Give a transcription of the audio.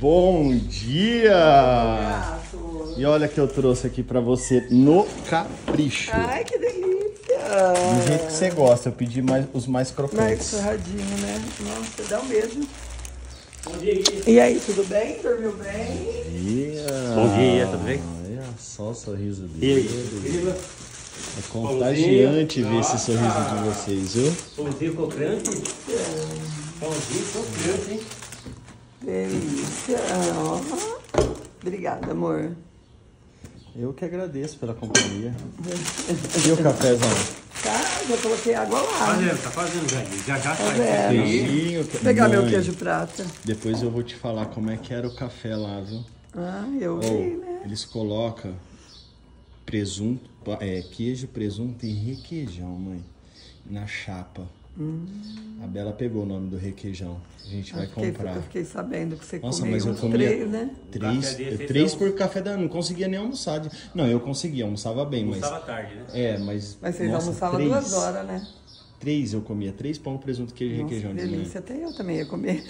Bom dia! E olha que eu trouxe aqui pra você no capricho. Ai, que delícia! Do jeito que você gosta, eu pedi mais, os mais Mais crocantes. surradinho, né? Nossa, dá um beijo. Bom dia, Gui. E aí, tudo bem? Dormiu bem? Dia. Bom dia, tudo bem? Olha só o sorriso E dele. É contagiante ver esse sorriso de vocês, viu? Pãozinho crocante. Pãozinho crocante, hein? Delícia. Ó. Obrigada, amor. Eu que agradeço pela companhia. E o cafezão? Tá, já coloquei água lá. Fazendo, tá fazendo já. Gui. Já já sai. vendo? Beijinho. Vou pegar meu Mãe, queijo prata. Depois eu vou te falar como é que era o café lá, viu? Ah, eu Ou, vi, né? eles colocam presunto, é, queijo, presunto e requeijão, mãe, na chapa. A Bela pegou o nome do requeijão. A gente vai Eu fiquei, comprar. eu fiquei sabendo que você Nossa, comeu mas eu comia três, né? três, três então- por café da Não conseguia nem almoçar. de- Não, eu conseguia, almoçava bem, mas. Almoçava tarde, né? É, mas. Mas vocês nossa, almoçavam três, duas horas, né? Três eu comia, três pão, presunto, queijo e requeijão que de manhã. delícia. Até eu também ia comer.